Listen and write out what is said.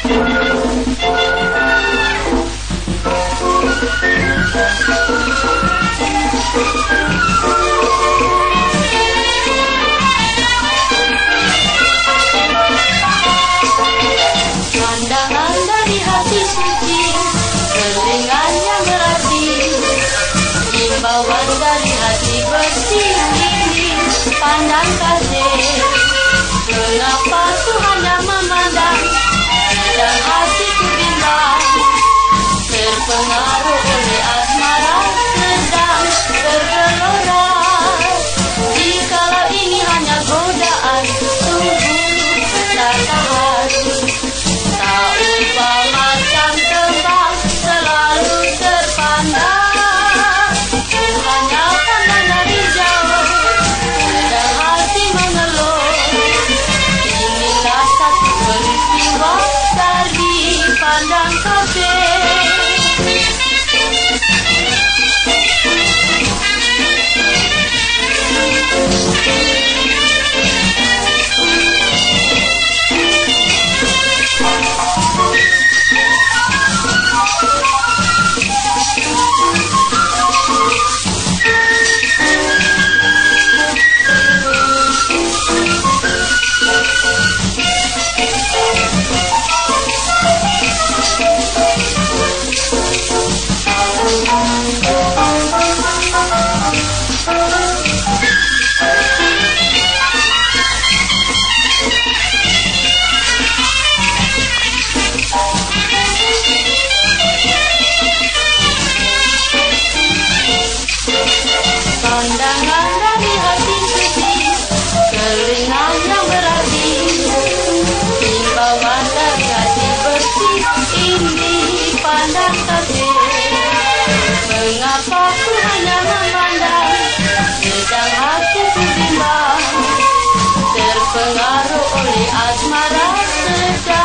Pandangan dari hati suci, kelingannya berarti, imbauan dari hati bersih ini, pandang kasih, kenapa Tuhan yang Yeah. my 世界。